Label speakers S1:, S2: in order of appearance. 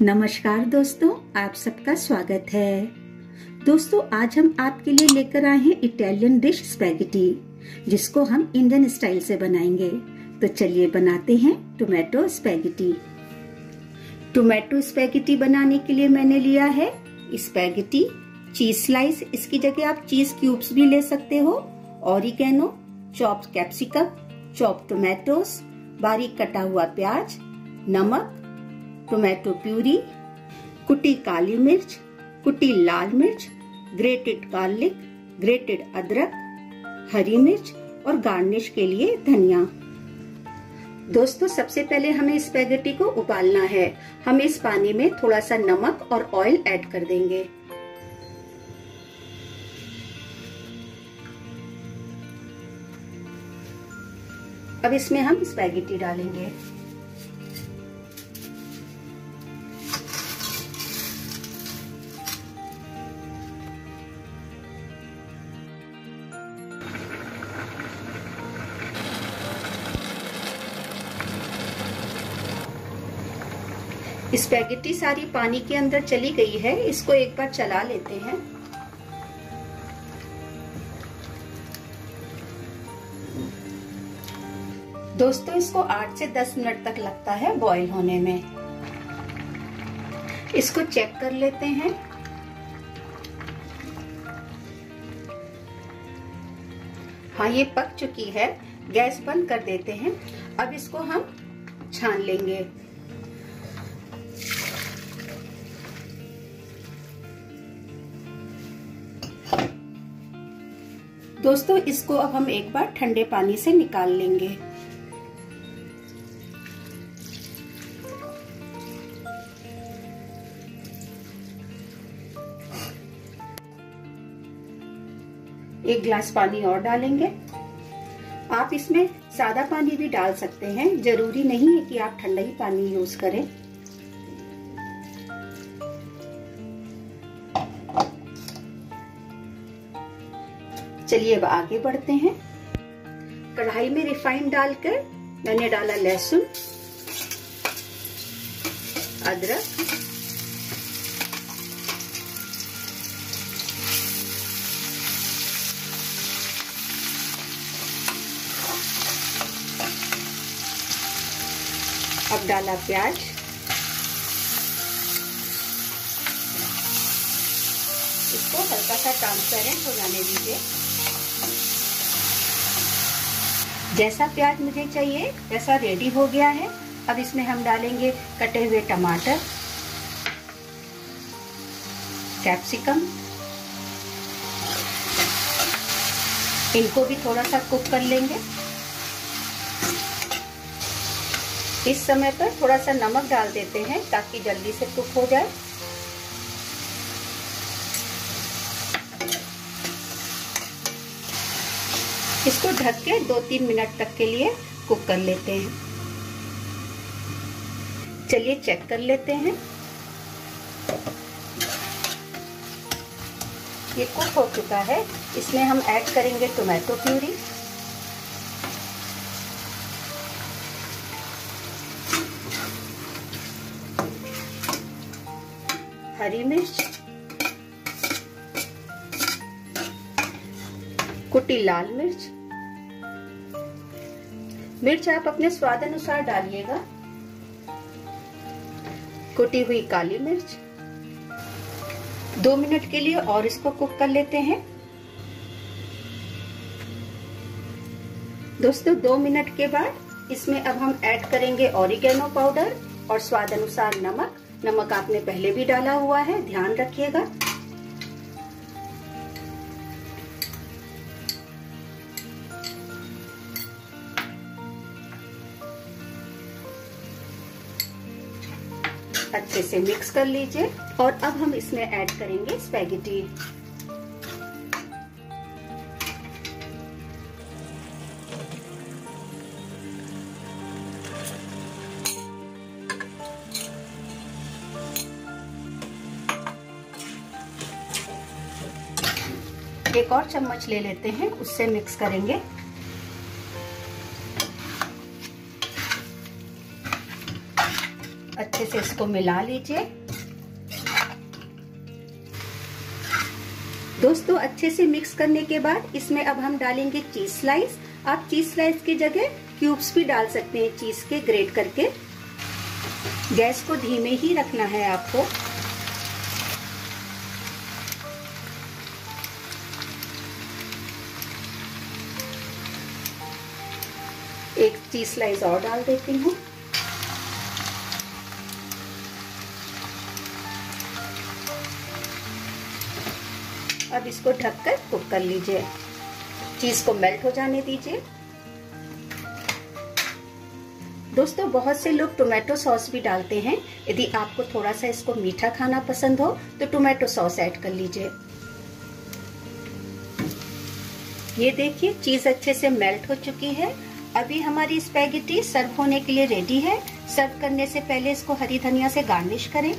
S1: नमस्कार दोस्तों, आप सबका स्वागत है। दोस्तों, आज हम आपके लिए लेकर आए हैं इटालियन डिश स्पैगेटी जिसको हम इंडियन स्टाइल से बनाएँगे। तो चलिए बनाते हैं टोमेटो स्पैगेटी टोमेटो स्पैगेटी बनाने के लिए मैंने लिया है स्पैगेटी चीज़ स्लाइस इसकी जगह आप चीज़ क्यूब्स भी ले सकते हो oregano chop capsicum chop tomatoes बारीक कटा हुआ प्याज, नमक टोमेटो प्यूरी, कुटी काली मिर्च, कुटी लाल मिर्च, ग्रेटेड गार्लिक, ग्रेटेड अदरक, हरी मिर्च और गार्निश के लिए धनिया। दोस्तों, सबसे पहले हमें स्पेगेटी को उबालना है। हम इस पानी में थोड़ा सा नमक और ऑयल ऐड कर देंगे। अब इसमें हम स्पैगेटी डालेंगे। स्पैगेटी सारी पानी के अंदर चली गई है, इसको एक बार चला लेते हैं। दोस्तों, इसको 8 से 10 मिनट तक लगता है बॉईल होने में। इसको चेक कर लेते हैं। हाँ ये पक चुकी है। गैस बंद कर देते हैं। अब इसको हम छान लेंगे। दोस्तों, इसको अब हम एक बार ठंडे पानी से निकाल लेंगे। एक गिलास पानी और डालेंगे। आप इसमें सादा पानी भी डाल सकते हैं। ज़रूरी नहीं है कि आप ठंडा ही पानी यूज़ करें। चलिए अब आगे बढ़ते हैं। कढ़ाई में रिफाइंड डालकर मैंने डाला लहसुन, अदरक। अब डाला प्याज। इसको हल्का सा ट्रांसपेरेंट हो जाने दीजिए। जैसा प्याज मुझे चाहिए, वैसा रेडी हो गया है। अब इसमें हम डालेंगे कटे हुए टमाटर कैप्सिकम इनको भी थोड़ा सा कुक कर लेंगे। इस समय पर थोड़ा सा नमक डाल देते हैं ताकि जल्दी से कुक हो जाए। इसको ढक के दो तीन मिनट तक के लिए कुक कर लेते हैं। चलिए चेक कर लेते हैं। ये कुक हो चुका है। इसमें हम ऐड करेंगे टोमेटो प्यूरी हरी मिर्च। कुटी लाल मिर्च। मिर्च आप अपने स्वाद अनुसार डालिएगा। कुटी हुई काली मिर्च। दो मिनट के लिए और इसको कुक कर लेते हैं। दोस्तों, दो मिनट के बाद इसमें अब हम ऐड करेंगे ऑरिगेनो पाउडर और स्वाद अनुसार नमक। नमक आपने पहले भी डाला हुआ है, ध्यान रखिएगा। अच्छे से मिक्स कर लीजिए और अब हम इसमें ऐड करेंगे स्पैगेटी एक और चम्मच ले लेते हैं, उससे मिक्स करेंगे। अच्छे से इसको मिला लीजिए। दोस्तों, अच्छे से मिक्स करने के बाद इसमें अब हम डालेंगे चीज़ स्लाइस आप चीज़ स्लाइस की जगह क्यूब्स भी डाल सकते हैं चीज़ के ग्रेट करके। गैस को धीमे ही रखना है आपको। एक चीज़ स्लाइस और डाल देती हूँ। अब इसको ढककर कुक कर लीजिए। चीज़ को मेल्ट हो जाने दीजिए। दोस्तों, बहुत से लोग टोमेटो सॉस भी डालते हैं। यदि आपको थोड़ा सा इसको मीठा खाना पसंद हो तो टोमेटो सॉस ऐड कर लीजिए। ये देखिए, चीज़ अच्छे से मेल्ट हो चुकी है। अभी हमारी स्पैगेटी सर्व होने के लिए रेडी है। सर्व करने से पहले इसको हरी धनिया से गार्निश करें।